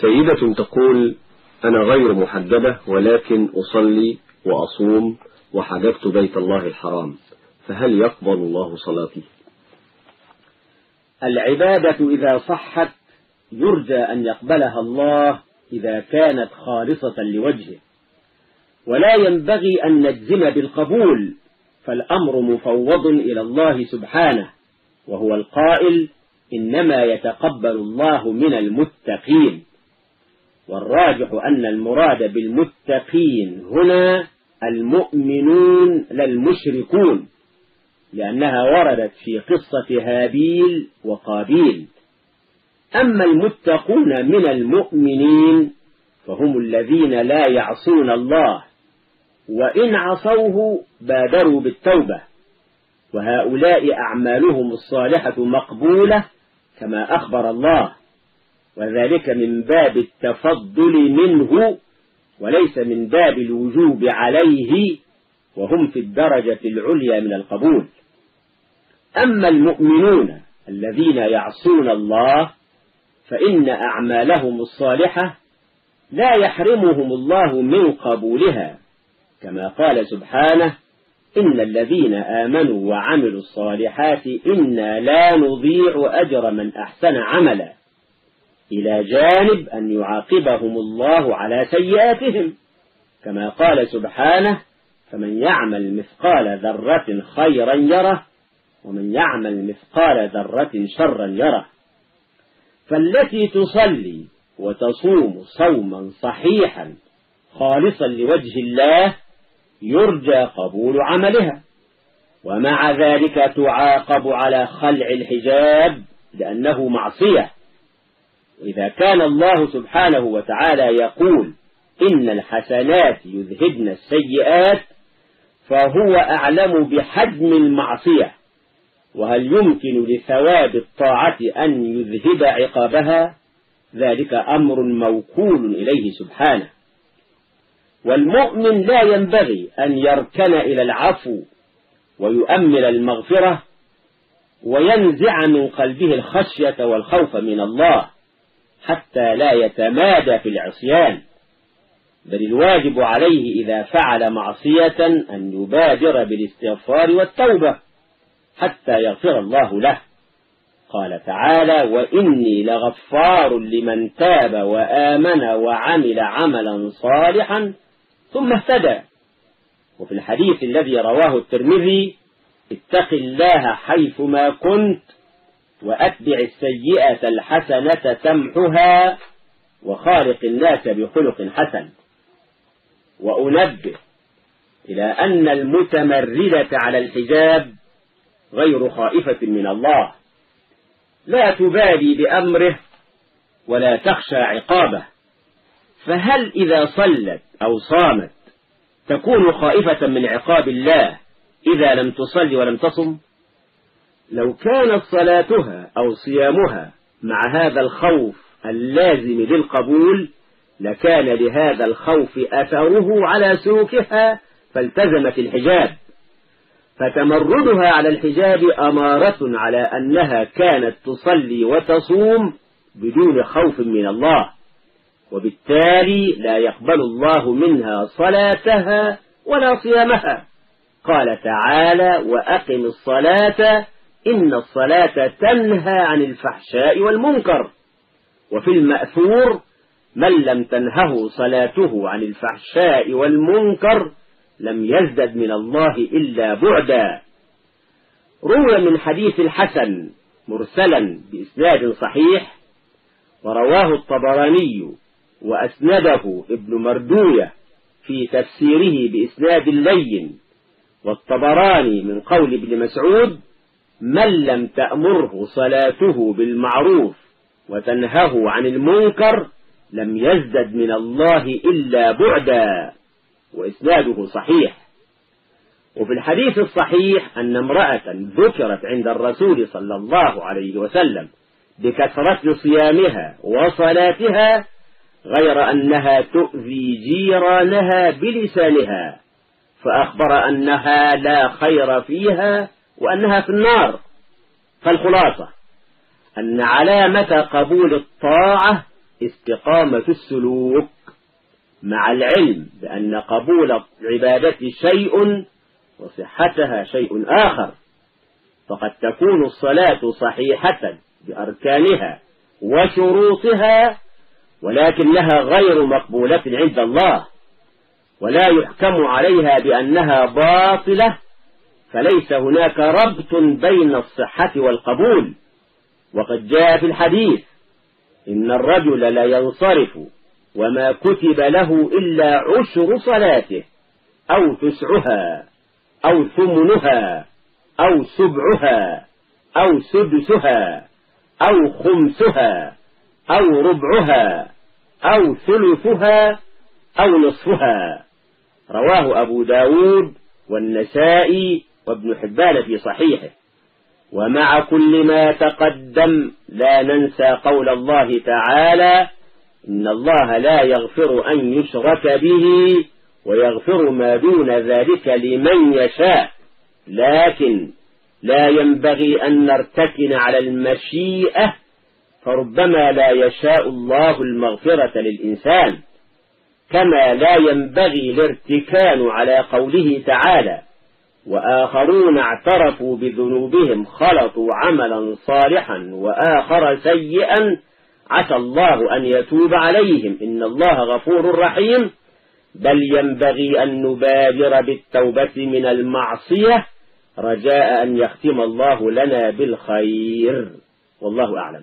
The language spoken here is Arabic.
سيدة تقول أنا غير محجبة ولكن أصلي وأصوم وحجبت بيت الله الحرام فهل يقبل الله صلاتي؟ العبادة إذا صحت يرجى أن يقبلها الله إذا كانت خالصة لوجهه ولا ينبغي أن نجزم بالقبول فالأمر مفوض إلى الله سبحانه وهو القائل إنما يتقبل الله من المتقين. والراجح أن المراد بالمتقين هنا المؤمنون لا المشركون لأنها وردت في قصة هابيل وقابيل. أما المتقون من المؤمنين فهم الذين لا يعصون الله وإن عصوه بادروا بالتوبة وهؤلاء أعمالهم الصالحة مقبولة كما أخبر الله. وذلك من باب التفضل منه وليس من باب الوجوب عليه وهم في الدرجة العليا من القبول. أما المؤمنون الذين يعصون الله فإن أعمالهم الصالحة لا يحرمهم الله من قبولها كما قال سبحانه إن الذين آمنوا وعملوا الصالحات إنا لا نضيع أجر من أحسن عملا. إلى جانب أن يعاقبهم الله على سيئاتهم كما قال سبحانه فمن يعمل مثقال ذرة خيرا يره ومن يعمل مثقال ذرة شرا يره. فالتي تصلي وتصوم صوما صحيحا خالصا لوجه الله يرجى قبول عملها ومع ذلك تعاقب على خلع الحجاب لأنه معصية. وإذا كان الله سبحانه وتعالى يقول إن الحسنات يذهبن السيئات فهو أعلم بحجم المعصية وهل يمكن لثواب الطاعة أن يذهب عقابها؟ ذلك أمر موكول إليه سبحانه. والمؤمن لا ينبغي أن يركن إلى العفو ويؤمل المغفرة وينزع من قلبه الخشية والخوف من الله. حتى لا يتمادى في العصيان. بل الواجب عليه إذا فعل معصية أن يبادر بالاستغفار والتوبة حتى يغفر الله له. قال تعالى وإني لغفار لمن تاب وآمن وعمل عملا صالحا ثم اهتدى. وفي الحديث الذي رواه الترمذي اتق الله حيثما كنت وأتبع السيئة الحسنة تمحها وخالق الناس بخلق حسن. وأنبه إلى أن المتمردة على الحجاب غير خائفة من الله. لا تبالي بأمره ولا تخشى عقابه. فهل إذا صلت أو صامت تكون خائفة من عقاب الله إذا لم تصل ولم تصم؟ لو كانت صلاتها أو صيامها مع هذا الخوف اللازم للقبول لكان لهذا الخوف أثره على سلوكها فالتزمت الحجاب. فتمردها على الحجاب أمارة على أنها كانت تصلي وتصوم بدون خوف من الله وبالتالي لا يقبل الله منها صلاتها ولا صيامها. قال تعالى وأقم الصلاة إن الصلاة تنهى عن الفحشاء والمنكر. وفي المأثور من لم تنهه صلاته عن الفحشاء والمنكر لم يزدد من الله إلا بعدا. روى من حديث الحسن مرسلا بإسناد صحيح ورواه الطبراني وأسنده ابن مردوية في تفسيره بإسناد اللين والطبراني من قول ابن مسعود من لم تأمره صلاته بالمعروف وتنهه عن المنكر لم يزدد من الله إلا بعدا وإسناده صحيح. وفي الحديث الصحيح أن امرأة ذكرت عند الرسول صلى الله عليه وسلم بكثرة صيامها وصلاتها غير أنها تؤذي جيرانها بلسانها فأخبر أنها لا خير فيها وأنها في النار. فالخلاصة أن علامة قبول الطاعة استقامة السلوك مع العلم بأن قبول العبادة شيء وصحتها شيء آخر. فقد تكون الصلاة صحيحة بأركانها وشروطها ولكنها غير مقبولة عند الله ولا يحكم عليها بأنها باطلة فليس هناك ربط بين الصحة والقبول. وقد جاء في الحديث إن الرجل لا ينصرف وما كتب له إلا عشر صلاته أو تسعها أو ثمنها أو سبعها أو سدسها أو خمسها أو ربعها أو ثلثها أو نصفها. رواه أبو داود والنسائي وابن حبان في صحيحه. ومع كل ما تقدم لا ننسى قول الله تعالى إن الله لا يغفر أن يشرك به ويغفر ما دون ذلك لمن يشاء. لكن لا ينبغي أن نرتكن على المشيئة فربما لا يشاء الله المغفرة للإنسان. كما لا ينبغي الارتكان على قوله تعالى وآخرون اعترفوا بذنوبهم خلطوا عملا صالحا وآخر سيئا. عسى الله أن يتوب عليهم. إن الله غفور رحيم. بل ينبغي أن نبادر بالتوبة من المعصية. رجاء أن يختم الله لنا بالخير. والله أعلم.